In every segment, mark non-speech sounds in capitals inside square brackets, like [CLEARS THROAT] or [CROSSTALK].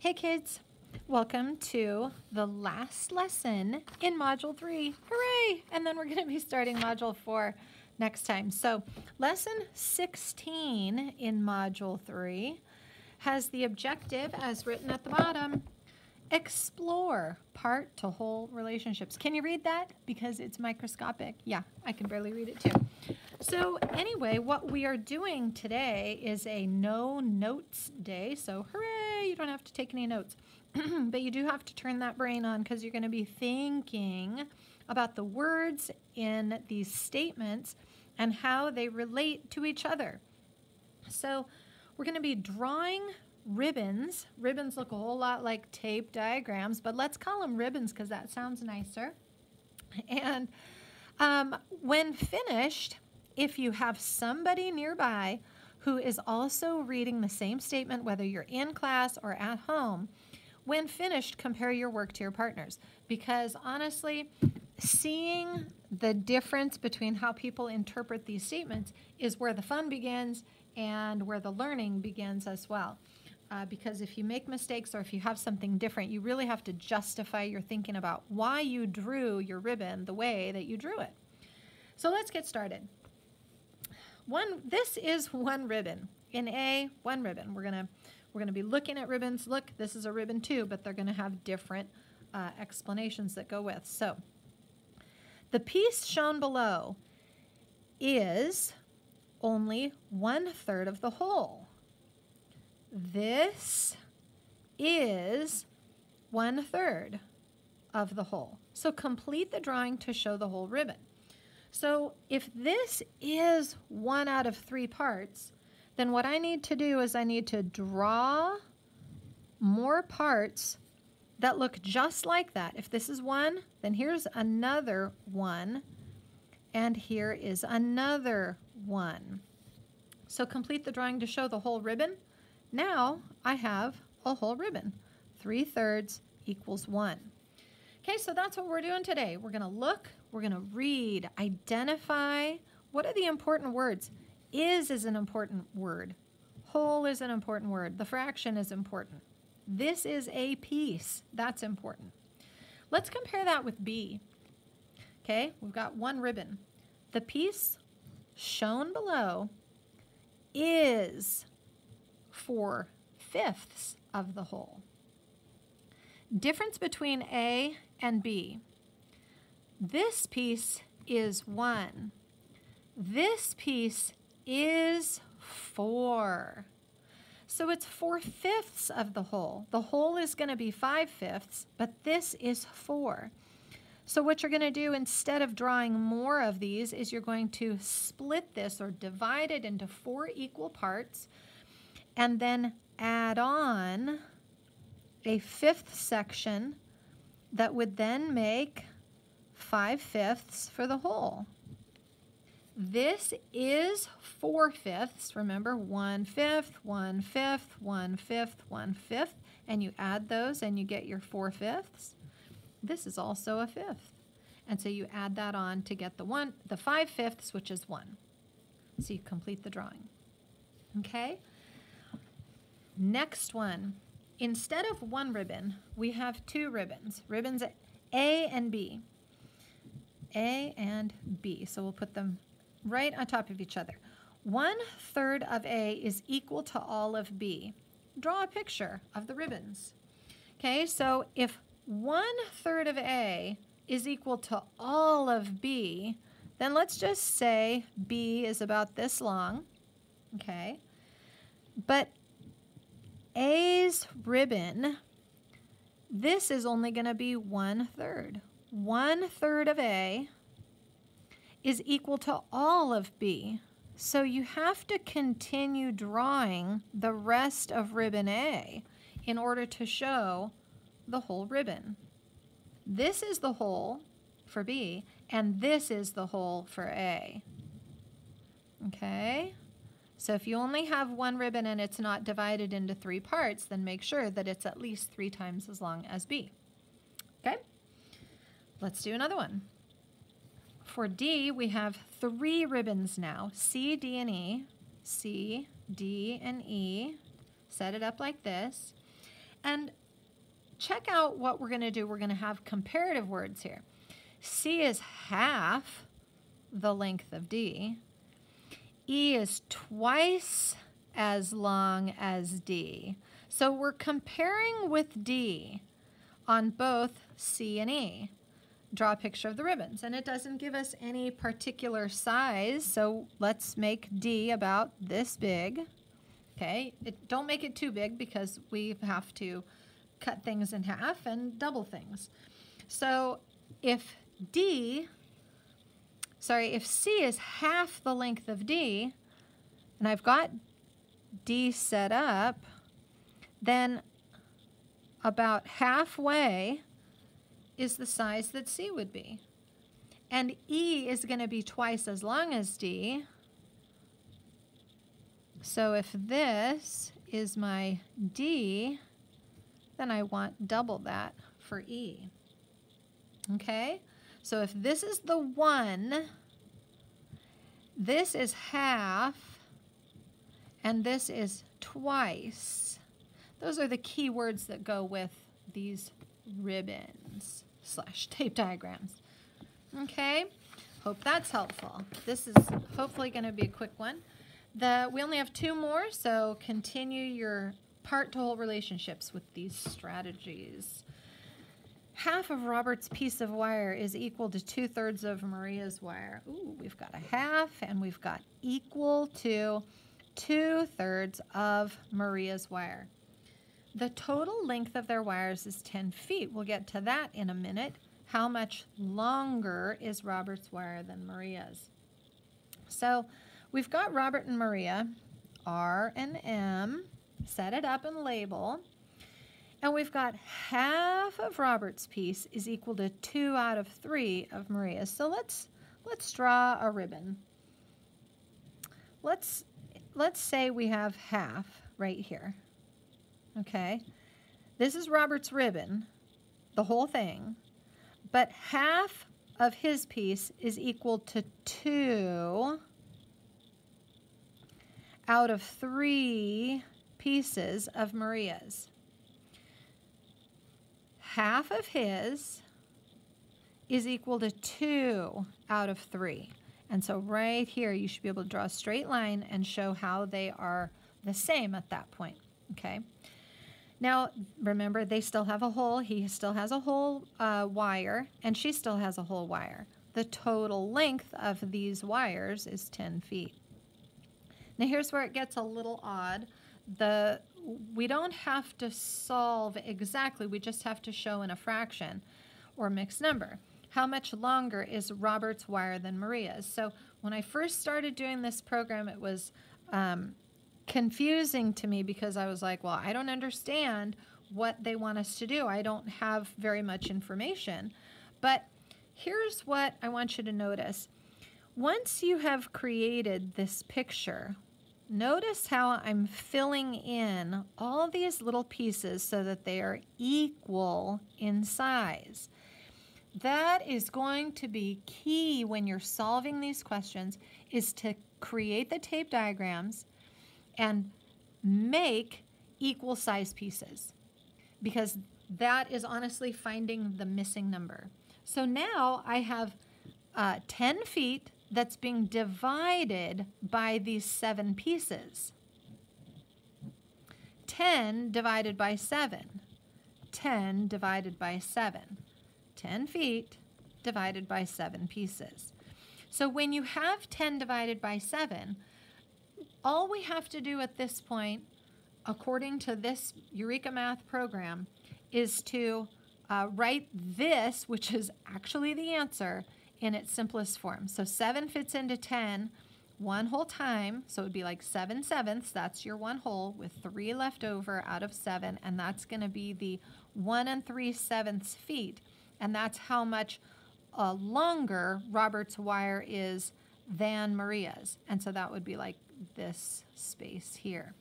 Hey kids, welcome to the last lesson in Module 3. Hooray! And then we're going to be starting Module 4 next time. So lesson 16 in Module 3 has the objective as written at the bottom, explore part to whole relationships. Can you read that? Because it's microscopic. Yeah, I can barely read it too. So anyway, what we are doing today is a no notes day. So hooray, you don't have to take any notes. [CLEARS THROAT] but you do have to turn that brain on because you're going to be thinking about the words in these statements and how they relate to each other. So we're going to be drawing ribbons. Ribbons look a whole lot like tape diagrams, but let's call them ribbons because that sounds nicer. And um, when finished, if you have somebody nearby who is also reading the same statement, whether you're in class or at home, when finished, compare your work to your partner's. Because honestly, seeing the difference between how people interpret these statements is where the fun begins and where the learning begins as well. Uh, because if you make mistakes or if you have something different, you really have to justify your thinking about why you drew your ribbon the way that you drew it. So let's get started. One, this is one ribbon. In A, one ribbon. We're gonna we're gonna be looking at ribbons. Look, this is a ribbon too, but they're gonna have different uh, explanations that go with. So, the piece shown below is only one third of the whole. This is one third of the whole. So complete the drawing to show the whole ribbon. So if this is one out of three parts, then what I need to do is I need to draw more parts that look just like that. If this is one, then here's another one, and here is another one. So complete the drawing to show the whole ribbon. Now I have a whole ribbon. 3 thirds equals 1. Okay, so that's what we're doing today. We're going to look, we're going to read, identify. What are the important words? Is is an important word. Whole is an important word. The fraction is important. This is a piece. That's important. Let's compare that with B. Okay, we've got one ribbon. The piece shown below is four fifths of the whole. Difference between A and B. This piece is 1. This piece is 4. So it's 4 fifths of the whole. The whole is going to be 5 fifths, but this is 4. So what you're going to do instead of drawing more of these is you're going to split this or divide it into four equal parts and then add on a fifth section that would then make 5 fifths for the whole. This is 4 fifths. Remember, 1 fifth, 1 fifth, 1 fifth, 1 fifth, and you add those and you get your 4 fifths. This is also a fifth. And so you add that on to get the one, the 5 fifths, which is 1. So you complete the drawing. Okay? Next one. Instead of one ribbon, we have two ribbons. Ribbons A and B. A and B. So we'll put them right on top of each other. One third of A is equal to all of B. Draw a picture of the ribbons. Okay, so if one third of A is equal to all of B, then let's just say B is about this long. Okay, but A's ribbon, this is only going to be one third. One third of A is equal to all of B. So you have to continue drawing the rest of ribbon A in order to show the whole ribbon. This is the whole for B, and this is the whole for A. Okay? So if you only have one ribbon and it's not divided into three parts, then make sure that it's at least three times as long as B. Okay? Let's do another one. For D, we have three ribbons now, C, D, and E. C, D, and E. Set it up like this. And check out what we're going to do. We're going to have comparative words here. C is half the length of D. E is twice as long as D. So we're comparing with D on both C and E. Draw a picture of the ribbons. And it doesn't give us any particular size, so let's make D about this big. Okay, it, don't make it too big because we have to cut things in half and double things. So if D, sorry, if C is half the length of D, and I've got D set up, then about halfway is the size that C would be. And E is going to be twice as long as D. So if this is my D, then I want double that for E. Okay? So if this is the 1, this is half, and this is twice. Those are the key words that go with these ribbons slash tape diagrams. Okay, hope that's helpful. This is hopefully going to be a quick one. The, we only have two more, so continue your part to whole relationships with these strategies. Half of Robert's piece of wire is equal to two thirds of Maria's wire. Ooh, we've got a half and we've got equal to two thirds of Maria's wire. The total length of their wires is 10 feet. We'll get to that in a minute. How much longer is Robert's wire than Maria's? So we've got Robert and Maria, R and M, set it up and label. And we've got half of Robert's piece is equal to two out of three of Maria's. So let's let's draw a ribbon. Let's let's say we have half right here. Okay. This is Robert's ribbon, the whole thing. But half of his piece is equal to 2 out of 3 pieces of Maria's. Half of his is equal to 2 out of 3. And so right here, you should be able to draw a straight line and show how they are the same at that point, okay? Now, remember, they still have a hole. He still has a whole uh, wire, and she still has a whole wire. The total length of these wires is 10 feet. Now, here's where it gets a little odd. The We don't have to solve exactly. We just have to show in a fraction or mixed number. How much longer is Robert's wire than Maria's? So when I first started doing this program, it was um, confusing to me because I was like, well, I don't understand what they want us to do. I don't have very much information. But here's what I want you to notice. Once you have created this picture, notice how I'm filling in all these little pieces so that they are equal in size. That is going to be key when you're solving these questions is to create the tape diagrams and make equal size pieces because that is honestly finding the missing number. So now I have uh, 10 feet that's being divided by these seven pieces. 10 divided by 7. 10 divided by 7. 10 feet divided by 7 pieces. So when you have 10 divided by 7, all we have to do at this point, according to this Eureka Math program, is to uh, write this, which is actually the answer, in its simplest form. So 7 fits into 10 one whole time, so it would be like 7 sevenths, that's your one whole, with 3 left over out of 7, and that's going to be the 1 and 3 sevenths feet, and that's how much uh, longer Robert's wire is than Maria's. And so that would be like this space here.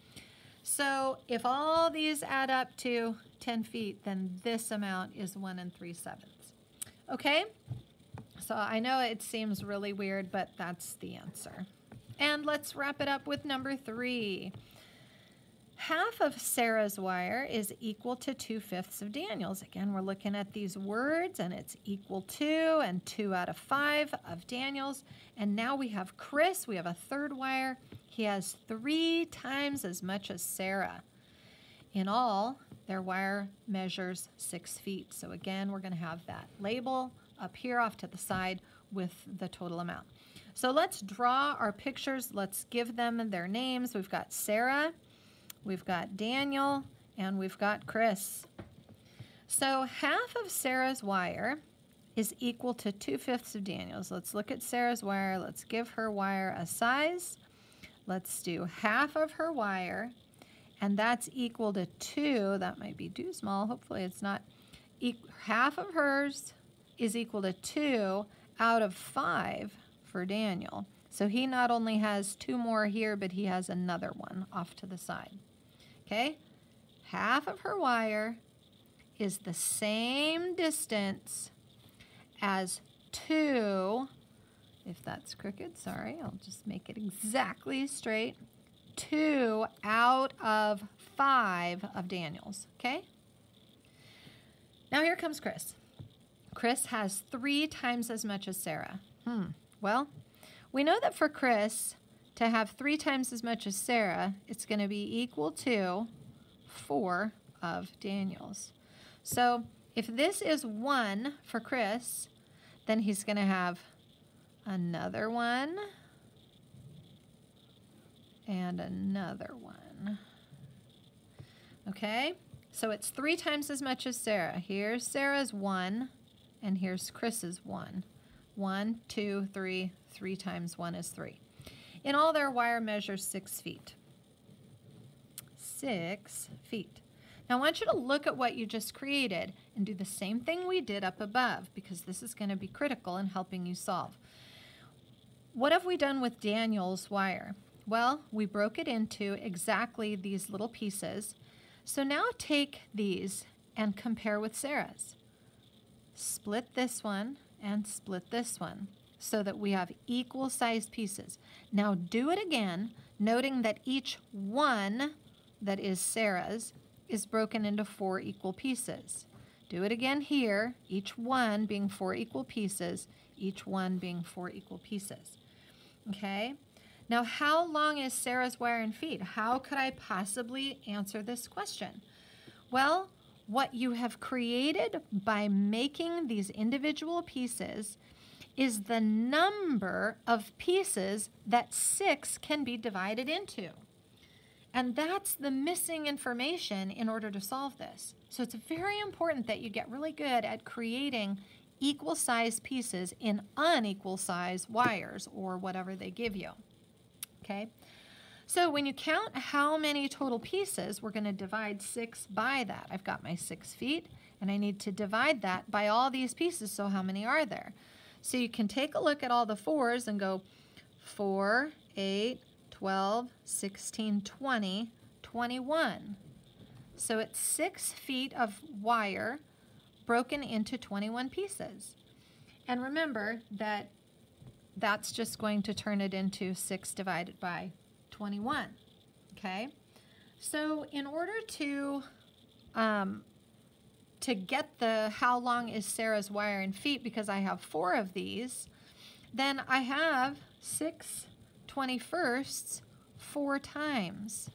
So if all these add up to 10 feet, then this amount is 1 and 3 sevenths. Okay? So I know it seems really weird, but that's the answer. And let's wrap it up with number 3. Half of Sarah's wire is equal to 2 fifths of Daniel's. Again, we're looking at these words and it's equal to and 2 out of 5 of Daniel's. And now we have Chris. We have a third wire. He has three times as much as Sarah. In all, their wire measures 6 feet. So again, we're going to have that label up here off to the side with the total amount. So let's draw our pictures. Let's give them their names. We've got Sarah. We've got Daniel and we've got Chris. So half of Sarah's wire is equal to 2 fifths of Daniel's. Let's look at Sarah's wire. Let's give her wire a size. Let's do half of her wire, and that's equal to 2. That might be too small. Hopefully it's not. E half of hers is equal to 2 out of 5 for Daniel. So he not only has two more here, but he has another one off to the side. Okay? Half of her wire is the same distance as 2, if that's crooked, sorry, I'll just make it exactly straight, 2 out of 5 of Daniel's, okay? Now here comes Chris. Chris has three times as much as Sarah. Hmm, well, we know that for Chris, to have three times as much as Sarah, it's going to be equal to 4 of Daniel's. So if this is 1 for Chris, then he's going to have another one and another one. Okay, so it's three times as much as Sarah. Here's Sarah's 1, and here's Chris's 1. 1, 2, 3, 3 times 1 is 3. In all, their wire measures six feet. Six feet. Now I want you to look at what you just created and do the same thing we did up above because this is going to be critical in helping you solve. What have we done with Daniel's wire? Well, we broke it into exactly these little pieces. So now take these and compare with Sarah's. Split this one and split this one so that we have equal sized pieces. Now do it again, noting that each one that is Sarah's is broken into four equal pieces. Do it again here, each one being four equal pieces, each one being four equal pieces. Okay? Now, how long is Sarah's wire and feet? How could I possibly answer this question? Well, what you have created by making these individual pieces is the number of pieces that six can be divided into. And that's the missing information in order to solve this. So it's very important that you get really good at creating equal size pieces in unequal size wires or whatever they give you. Okay? So when you count how many total pieces, we're going to divide 6 by that. I've got my 6 feet, and I need to divide that by all these pieces, so how many are there? So you can take a look at all the fours and go 4, 8, 12, 16, 20, 21. So it's six feet of wire broken into 21 pieces. And remember that that's just going to turn it into 6 divided by 21. Okay? So in order to um, to get the how long is Sarah's wire and feet because I have four of these, then I have six 21sts four times.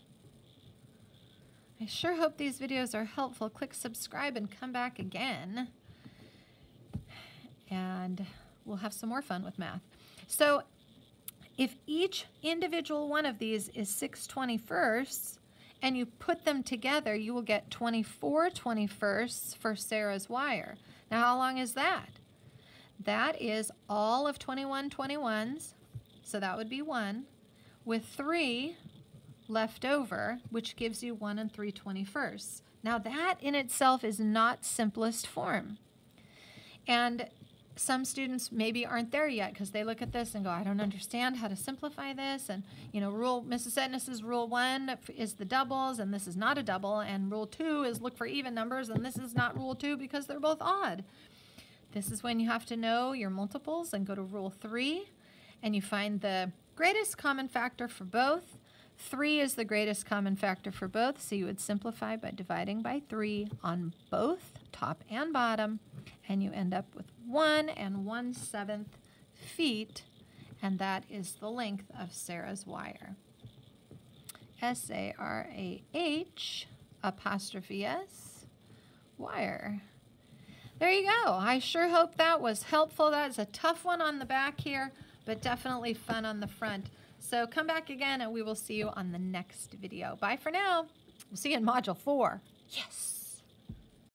I sure hope these videos are helpful. Click subscribe and come back again. And we'll have some more fun with math. So if each individual one of these is 6 21sts, and you put them together, you will get 24 21sts for Sarah's wire. Now, how long is that? That is all of 21 21s, so that would be one, with three left over, which gives you 1 and 3 21sts. Now, that in itself is not simplest form. And some students maybe aren't there yet because they look at this and go, I don't understand how to simplify this. And, you know, rule, Mrs. Setness's rule one is the doubles, and this is not a double. And rule two is look for even numbers, and this is not rule two because they're both odd. This is when you have to know your multiples and go to rule three, and you find the greatest common factor for both. 3 is the greatest common factor for both, so you would simplify by dividing by 3 on both top and bottom, and you end up with 1 and 1 seventh feet, and that is the length of Sarah's wire. S A R A H apostrophe S wire. There you go. I sure hope that was helpful. That's a tough one on the back here, but definitely fun on the front. So come back again and we will see you on the next video. Bye for now. We'll see you in Module 4. Yes.